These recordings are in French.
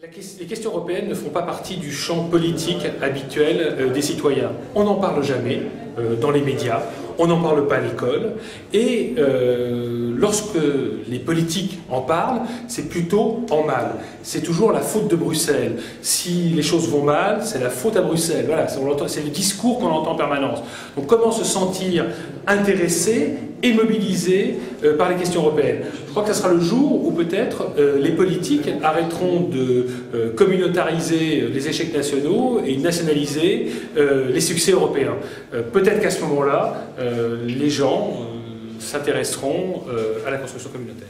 les questions européennes ne font pas partie du champ politique habituel euh, des citoyens. On n'en parle jamais euh, dans les médias, on n'en parle pas à l'école, et euh, lorsque les politiques en parlent, c'est plutôt en mal. C'est toujours la faute de Bruxelles. Si les choses vont mal, c'est la faute à Bruxelles. Voilà, c'est le discours qu'on entend en permanence. Donc comment se sentir intéressé et mobilisé euh, par les questions européennes. Je crois que ce sera le jour où peut-être euh, les politiques arrêteront de euh, communautariser les échecs nationaux et nationaliser les succès européens. peut-être qu'à ce moment-là, les gens s'intéresseront à la construction communautaire.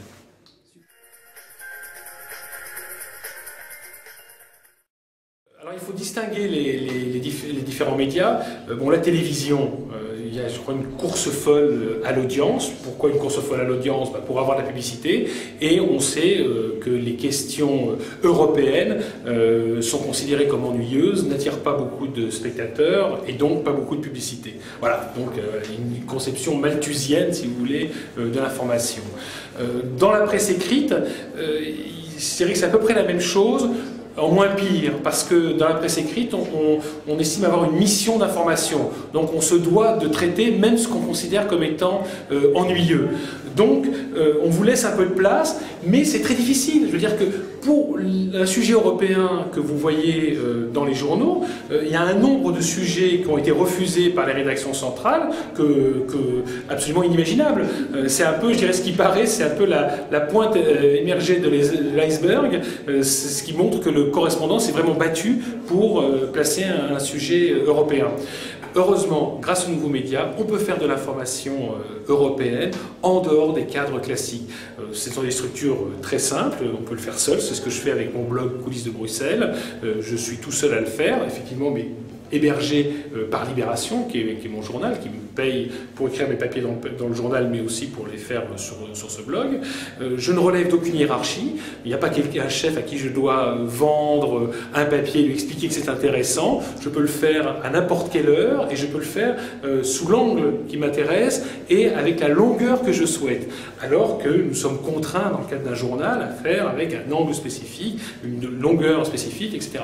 Alors il faut distinguer les, différents médias. bon, la télévision, il y a, une course folle à l'audience. Pourquoi une course folle à l'audience? Bah, Pour avoir de la publicité. Et on sait euh, que les questions européennes euh, sont considérées comme ennuyeuses, n'attirent pas beaucoup de spectateurs et donc pas beaucoup de publicité. Voilà, donc euh, une conception malthusienne, si vous voulez, de l'information. dans la presse écrite, c'est à peu près la même chose en moins pire, parce que dans la presse écrite, on, estime avoir une mission d'information. Donc on se doit de traiter même ce qu'on considère comme étant euh, ennuyeux. Donc euh, on vous laisse un peu de place, mais c'est très difficile. Je veux dire que pour un sujet européen que vous voyez euh, dans les journaux, il y a un nombre de sujets qui ont été refusés par les rédactions centrales que, absolument inimaginable. c'est un peu, je dirais, ce qui paraît, c'est un peu la, pointe émergée de l'iceberg, ce qui montre que le correspondant s'est vraiment battu pour euh, placer un, sujet euh, européen. Heureusement, grâce aux nouveaux médias, on peut faire de l'information euh, européenne en dehors des cadres classiques. Ce sont des structures très simples, on peut le faire seul, c'est ce que je fais avec mon blog Coulisses de Bruxelles. Je suis tout seul à le faire, effectivement, mais hébergé euh, par Libération, qui est, mon journal, qui me paye pour écrire mes papiers dans le, journal, mais aussi pour les faire sur, ce blog. Euh, je ne relève d'aucune hiérarchie. Il n'y a pas un chef à qui je dois vendre un papier, lui expliquer que c'est intéressant. Je peux le faire à n'importe quelle heure et je peux le faire euh, sous l'angle qui m'intéresse et avec la longueur que je souhaite. Alors que nous sommes contraints, dans le cadre d'un journal, à faire avec un angle spécifique, une longueur spécifique, etc.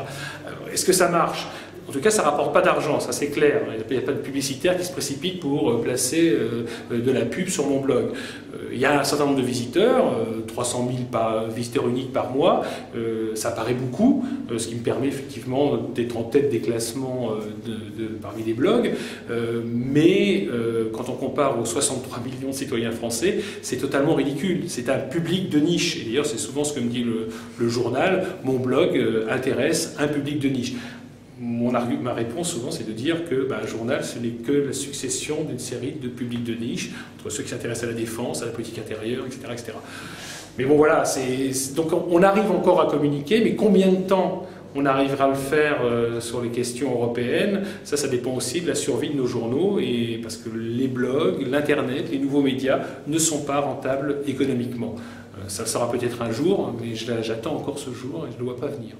Est-ce que ça marche? En tout cas, ça ne rapporte pas d'argent, ça c'est clair. Il n'y a pas de publicitaire qui se précipite pour euh, placer euh, de la pub sur mon blog. Euh, il y a un certain nombre de visiteurs, 300 000 par, visiteurs uniques par mois, ça paraît beaucoup, ce qui me permet effectivement d'être en tête des classements parmi les blogs. Mais quand on compare aux 63 millions de citoyens français, c'est totalement ridicule. C'est un public de niche. Et d'ailleurs, c'est souvent ce que me dit le journal. Mon blog intéresse un public de niche ma réponse souvent, c'est de dire que un journal, ce n'est que la succession d'une série de publics de niche, entre ceux qui s'intéressent à la défense, à la politique intérieure, etc. etc. Mais bon, voilà, donc on arrive encore à communiquer, mais combien de temps on arrivera à le faire euh, sur les questions européennes, ça, ça dépend aussi de la survie de nos journaux, parce que les blogs, l'Internet, les nouveaux médias ne sont pas rentables économiquement. Euh, ça sera peut-être un jour, mais j'attends encore ce jour et je ne le vois pas venir.